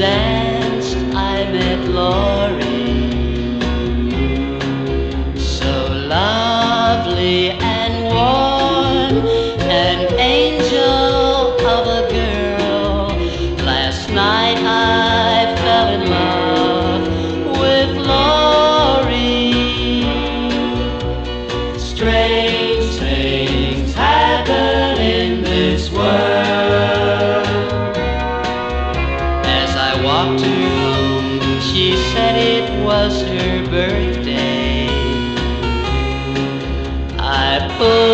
down. walked her home. She said it was her birthday. I pulled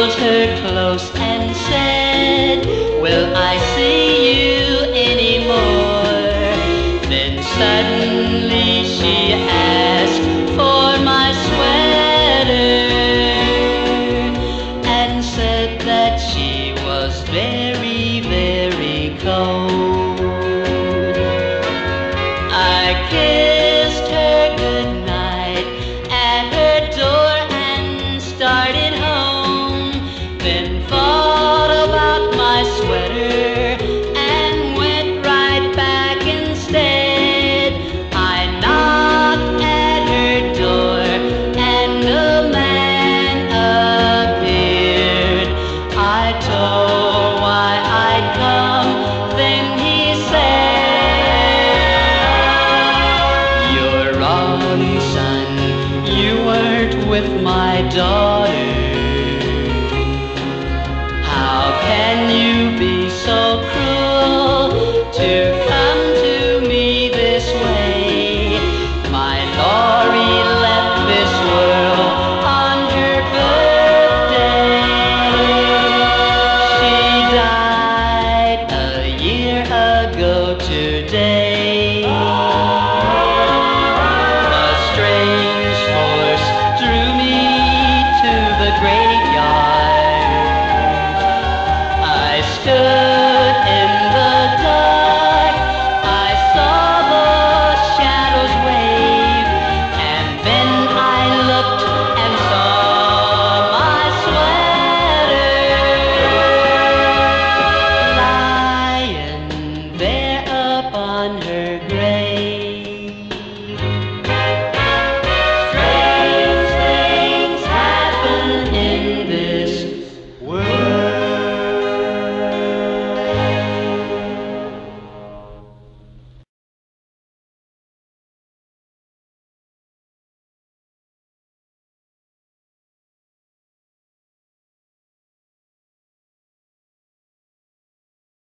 with my daughter. How can you be so cruel to come to me this way? My Laurie left this world on her birthday. She died a year ago today.